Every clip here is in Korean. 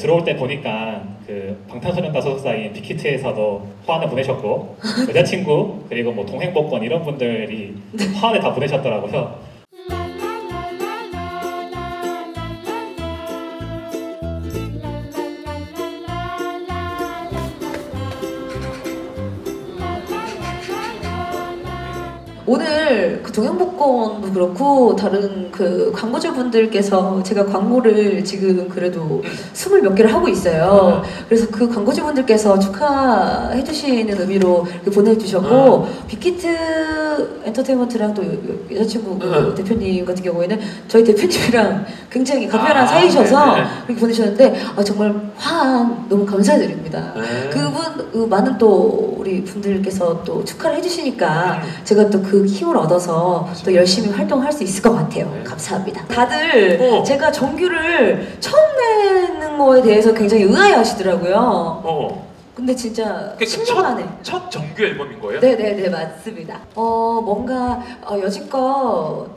들어올 때 보니까 그 방탄소년단 소속사인 빅히트에서도 화환을 보내셨고 여자친구 그리고 뭐 동행복권 이런 분들이 화환을 다 보내셨더라고요. 오늘 그 동행복권도 그렇고 다른 그 광고주 분들께서 제가 광고를 지금 그래도 스물 몇 개를 하고 있어요. 그래서 그 광고주 분들께서 축하해 주시는 의미로 보내주셨고 빅히트 엔터테인먼트랑 또 여- 여자친구 그 응. 대표님 같은 경우에는 저희 대표님이랑 굉장히 간편한 아, 사이셔서 네네. 그렇게 보내주셨는데 아, 정말 화한 너무 감사드립니다. 네. 그분 그 많은 또 우리 분들께서 또 축하를 해주시니까 음. 제가 또 그 힘을 얻어서. 또 열심히 활동할 수 있을 것 같아요. 네. 감사합니다. 다들 어. 제가 정규를 처음 내는 거에 대해서 굉장히 의아해 하시더라고요. 어. 근데 진짜 그러니까 10년 만에. 첫 정규 앨범인 거예요? 네네네 맞습니다. 어 뭔가 어, 여지껏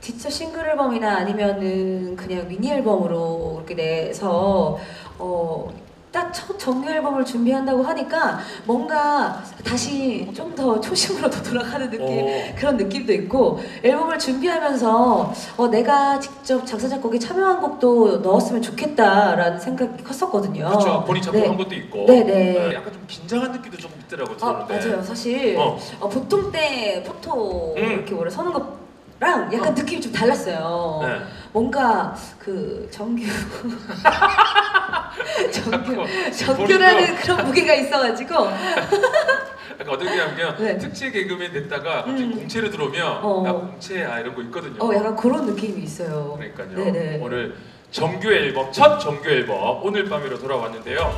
디지털 싱글 앨범이나 아니면은 그냥 미니 앨범으로 이렇게 내서 어. 딱 첫 정규 앨범을 준비한다고 하니까 뭔가 다시 좀 더 초심으로 더 돌아가는 느낌 어. 그런 느낌도 있고 앨범을 준비하면서 어, 내가 직접 작사 작곡에 참여한 곡도 넣었으면 좋겠다라는 생각이 컸었거든요. 그렇죠. 본인 작곡한 네. 것도 있고. 네네. 약간 좀 긴장한 느낌도 조금 있더라고 아 들었는데. 맞아요. 사실 어. 어, 보통 때 포토 음. 이렇게 뭐라 서는 것 랑 약간 어. 느낌이 좀 달랐어요. 네. 뭔가 그 정규 정규 자꾸 정규라는 그런 무게가 있어가지고 약간 어떻게 하면 네. 특채 개그맨 됐다가 음. 공채로 들어오면 어. 나 공채야 이런 거 있거든요. 어 약간 그런 느낌이 있어요. 그러니까요. 네네. 오늘 정규 앨범 첫 정규 앨범 오늘 밤으로 돌아왔는데요.